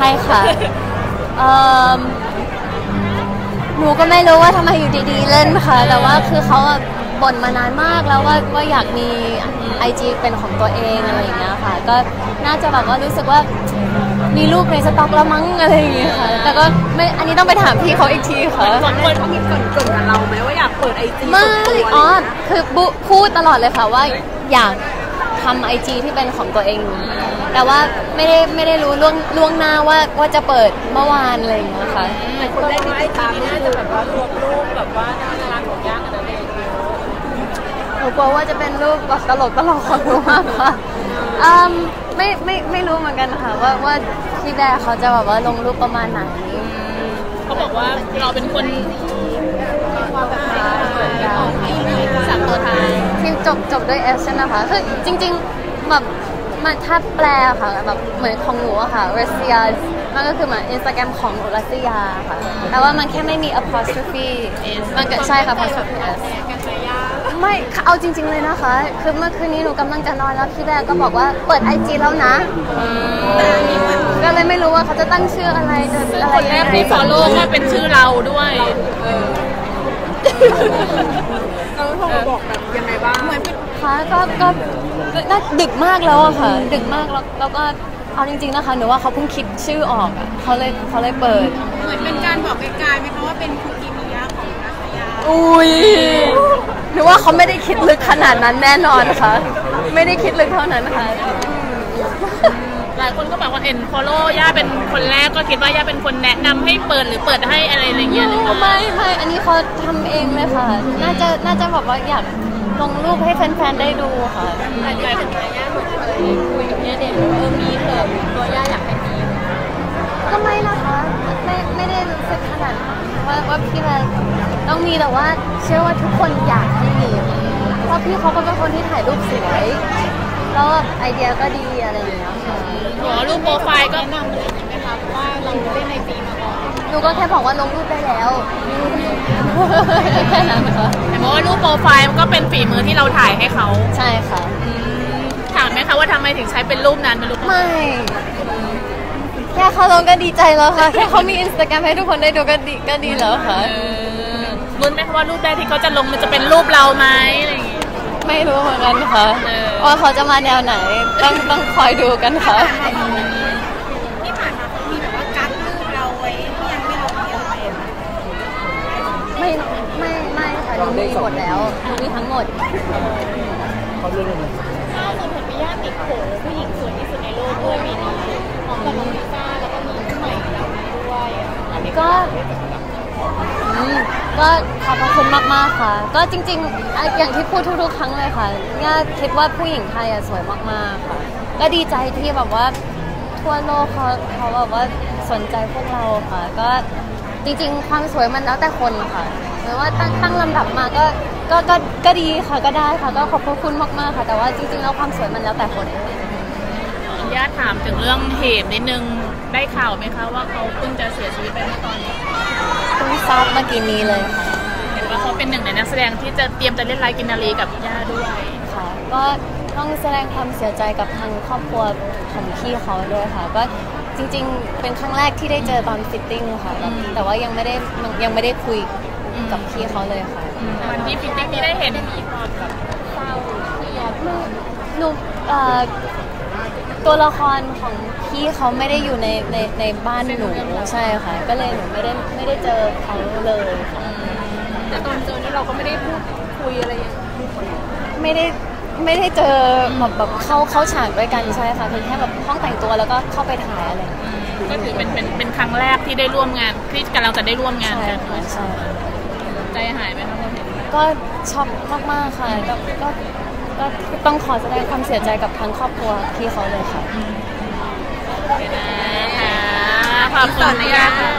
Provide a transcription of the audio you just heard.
ช่ค่ะเอิ่มหนูก็ไม่รู้ว่าทำไมอยู่ดีๆเล่นค่ะ แต่ว่าคือเขาอะบ่นมานานมากแล้วว่าว่าอยากมี IG เป็นของตัวเองอะไรอย่างเงี้ยค่ะ ก็น่าจะแบบว่ารู้สึกว่ามีรูปในสต็อกแล้วมั้งอะไรอย่างเงี้ยค่ะ แต่ก็ไม่ อันนี้ต้องไปถามพี่เขาอีกทีค่ะ ก่อนคนเขามีก่อนก่อนกับเราไหมว่าอยากเปิดไอจีไม่ตัวอ๋อ คือบุพูดตลอดเลยค่ะว่าอยาก ทำไอจีที่เป็นของตัวเองแต่ว่าไม่ได้ไม่ได้รู้ล่วงล่วงหน้าว่าว่าจะเปิดเมื่อวานอะไรอย่างเงี้ยค่ะแต่คนได้ติดตามน่าจะแบบว่ารวมรูปแบบว่าน่ารักของย่ากันนั่นเองหนูกลัวว่าจะเป็นรูปแบบตลกตลกของหนูมากกว่าอืมไม่ไม่ไม่รู้เหมือนกันค่ะว่าว่าพี่แบร์เขาจะแบบว่าลงรูปประมาณไหนเขาบอกว่าเราเป็นคนสามตัวท้ายที่จ บจบด้วย S ใช่ไหมคะคือจริงๆแบบมันถ้าแปลค่ะแบบเหมือนของหนูอะค่ะ Russia มันก็คือเหมือนอินสตาแกรมของหนูรัสเซียค่ะ แต่ว่ามันแค่ไม่มี apostrophe มันก็ใช่ค่ะ apostrophe S ไม่เอาจริง ๆเลยนะคะ คือเมื่อคืนนี้หนูกำลังจะนอนแล้วพี่แบร์ก็บอกว่าเปิดไอจีแล้วนะก็เลยไม่รู้ว่าเขาจะตั้งชื่ออะไรจะซึ่งอะไรคนแรกที่ follow ก็เป็นชื่อเราด้วยเรา โทรมาบอกแบบยังไงบ้างเหมือนค่ะก็ก็น่าดึกมากแล้วอะค่ะ ดึกมากแล้วแล้วก็เอาจริงๆนะคะหนูว่าเขาเพิ่งคิดชื่อออกอะเขาเลยเขาเลยเปิด เหมือนเป็นการบอกไกลๆไหมคะว่าเป็นคุกิมิยะของนักยาอุ้ยหนูว่าเขาไม่ได้คิดลึกขนาดนั้นแน่นอนค่ะ ไม่ได้คิดลึกเท่านั้นค่ะ หลายคนก็บอกว่าเอ็น follow ย่าเป็นคนแรกก็คิดว่าย่าเป็นคนแนะนำให้เปิดหรือเปิดให้อะไรอะไรเงี้ยหรือเปล่าไม่ไม่อันนี้เขาทำเองเลยค่ะ น่าจะน่าจะแบบว่าอยากลงรูปให้แฟนๆได้ดูค่ะหลายคนย่าเคยคุยกับย่าเด่นว่าเออมีเถอะตัวย่าอยากให้มีก็ไม่นะคะไม่ไม่ได้รู้สึกขนาดนั้นว่าว่าพี่แบร์ต้องมีแต่ว่าเชื่อว่าทุกคนอยากให้มีเพราะพี่เขาก็เป็นคนที่ถ่ายรูปสวยแล้วแบบไอเดียก็ดีอะไรอย่างเงี้ยค่ะหัวรูปโปร ไฟล์ก็ แนะนำเลยไหมคะว่าเราเล่นไอจีมาก่อนหนูก็แค่บอกว่าลงรูปได้แล้ว แค่นั้นค่ะแต่บอกว่ารูปโปรไฟล์มันก็เป็นฝีมือที่เราถ่ายให้เขาใช่ค่ะ ถามไหมคะว่าทำไมถึงใช้เป็นรูปนั้นเป็นรูปไม่ แค่เขาลงก็ดีใจแล้วค่ะ แค่เขามีอินสตาแกรมให้ทุกคนได้ดูก็ดีก็ดีแล้วค่ะ เออรุ้นไหมคะว่ารูปแรกที่เขาจะลงมันจะเป็นรูปเราไหมอะไรอย่างงี้ไม่รู้เหมือนกันค่ะ เออ ว่าเขาจะมาแนวไหนต้องต้องคอยดูกันค่ะที่ผ่านมาเขามีแบบว่ากัดรูปเราไว้ที่ยังไม่ลงเยอะไปอะไม่ไม่ไม่ค่ะหนูมีหมดแล้วหนูมีทั้งหมดล่าสุดเห็นมีญาติติดโผผู้หญิงสวยที่สุดในโลกด้วยมีน้องพร้อมกับน้องลิซ่าแล้วก็มีพี่ใหม่ดาวิด้วยอันนี้ก็อืมก็ ขอบพระคุณมากๆค่ะ ก็จริงๆอะอย่างที่พูดทุกๆ ครั้งเลยค่ะย่าคิดว่าผู้หญิงไทยอะสวยมากๆค่ะ ก็ดีใจที่แบบว่าทั่วโลกเขาเขาแบบว่าสนใจพวกเราค่ะ ก็จริงๆ ความสวยมันแล้วแต่คนค่ะหรือว่าตั้งตั้งลำดับมาก็ก็ก็ก็ดีค่ะก็ได้ค่ะ ก็ขอบพระคุณมากๆค่ะ แต่ว่าจริงๆ แล้วความสวยมันแล้วแต่คนญาติถามถึงเรื่องเหตุนิดนึงได้ข่าวไหมคะว่าเขาเพิ่งจะเสียชีวิตไปเมื่อตอนนี้เพิ่งทราบเมื่อกี้นี้เลยค่ะเห็น ว่าเขาเป็นหนึ่งในนักแสดงที่จะเตรียมจะเล่นไลฟ์กินนารีกับย่าด้วยค่ะก็ต้องแสดงความเสียใจกับทางครอบครัวของพี่เขาด้วยค่ะ ก็จริงๆ เป็นครั้งแรกที่ได้เจอตอน fitting ค่ะแบบแต่ว่ายังไม่ได้ยังไม่ได้คุยกับพี่เขาเลยค่ะวันที่ fitting ที่ได้เห็นมีความแบบหนูเอ่อตัวละครของพี่เขาไม่ได้อยู่ในในในบ้านหนูใช่ค่ะ ก็เลยหนูไม่ได้ไม่ได้เจอเขาเลยค่ะ แต่ตอนเจอนี่เราก็ไม่ได้พูดคุยอะไรอย่างเงี้ยไม่ได้ไม่ได้เจอแบบแบบเข้าเข้าฉากด้วยกันใช่ค่ะเพียงแค่แบบห้องแต่งตัวแล้วก็เข้าไปถ่ายอะไรอย่างเงี้ยก็ถือเป็นเป็นเป็นครั้งแรกที่ได้ร่วมงานที่กำลังจะได้ร่วมงานใช่กันค่ะใช่ใจหายไหมคะพอเห็นก็ช็อกมากๆค่ะก็ก็ก็ต้องขอแสดงความเสียใจกับทั้งครอบครัวพี่เขาเลยค่ะนะคะขอบคุณนะคะ